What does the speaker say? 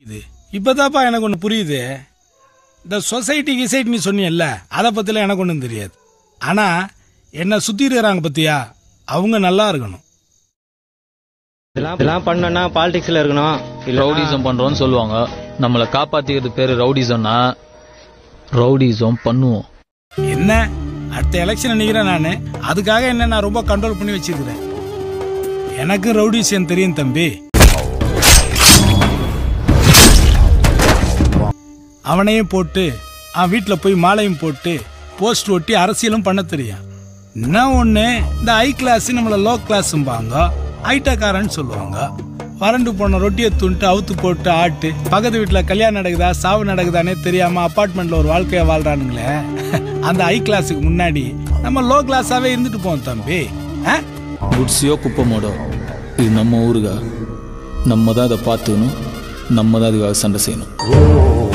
இது இப்பதாப்பா எனக்கு ஒன்று புரியுது. இந்த சொசைட்டி கிசைட்டி நீ சொன்னியல்ல அதை பத்திலாம் எனக்கு ஒன்றும் தெரியாது. ஆனா என்ன சுத்தி இருக்கிறாங்க பத்தியா? அவங்க நல்லா இருக்கணும். இதெல்லாம் இதெல்லாம் பாலிடிக்ஸ்ல இருக்கணும். இல்ல ரவுடிசம் பண்றோம்னு சொல்லுவாங்க. நம்மளை காப்பாத்திக்கிறது பேரு ரவுடிசம்னா ரவுடிசம் பண்ணுவோம். என்ன? அடுத்த எலெக்ஷன் நிக்கிறேன் நானு. அதுக்காக என்ன நான் ரொம்ப கண்ட்ரோல் பண்ணி வச்சிருக்கிறேன். எனக்கு ரவுடிசியம் தெரியும் தம்பி. அவனையும் போட்டு அவன் வீட்டில் போய் மாலையும் போட்டு போஸ்ட் ஒட்டி அரசியலும் பண்ண தெரியும். என்ன ஒன்று இந்த ஹை கிளாஸ் நம்மளை லோ கிளாஸும்பாங்க ஐட்டக்காரன்னு சொல்லுவாங்க. வறண்டு போன ரொட்டியை துண்டு அவுத்து போட்டு ஆட்டு பக்கத்து வீட்டில் கல்யாணம் நடக்குதா சாவு நடக்குதானே தெரியாமல் அப்பார்ட்மெண்ட்டில் ஒரு வாழ்க்கையை வாழ்றானுங்களே. அந்த ஹை கிளாஸுக்கு முன்னாடி நம்ம லோ கிளாஸாகவே இருந்துட்டு போவோம் தம்பி. ஆ? குட்ஸியோ குப்பமோடோ இது நம்ம ஊருகா. நம்ம தான் அதை பார்த்துக்கணும். நம்ம தான் இதுக்காக சண்டை செய்யணும்.